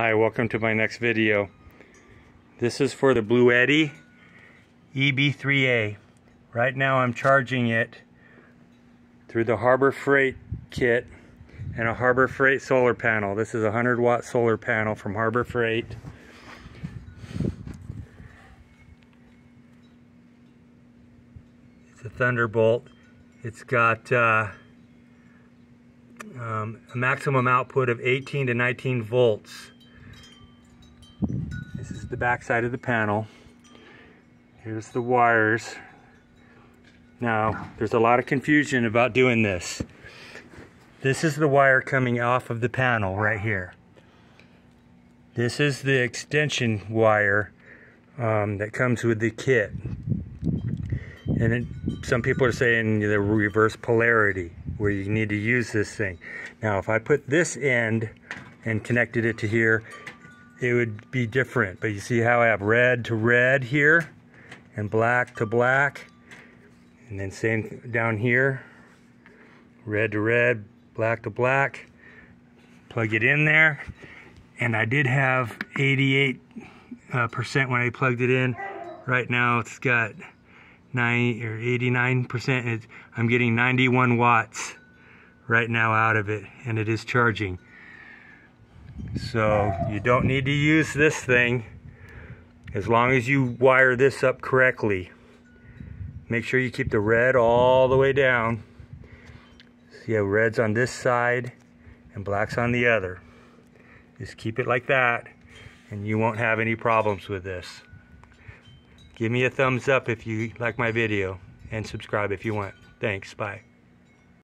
Hi, welcome to my next video. This is for the Bluetti EB3A. Right now I'm charging it through the Harbor Freight kit and a Harbor Freight solar panel. This is a 100 watt solar panel from Harbor Freight. It's a Thunderbolt. It's got uh, um, a maximum output of 18 to 19 volts. This is the back side of the panel. Here's the wires. Now, there's a lot of confusion about doing this. This is the wire coming off of the panel right here. This is the extension wire um, that comes with the kit. And it, some people are saying the reverse polarity, where you need to use this thing. Now, if I put this end and connected it to here, it would be different. But you see how I have red to red here and black to black. And then same down here, red to red, black to black. Plug it in there. And I did have 88% uh, when I plugged it in. Right now it's got 90 or 89%. I'm getting 91 watts right now out of it and it is charging. So you don't need to use this thing as long as you wire this up correctly. Make sure you keep the red all the way down. So you have reds on this side and blacks on the other. Just keep it like that and you won't have any problems with this. Give me a thumbs up if you like my video and subscribe if you want. Thanks, bye.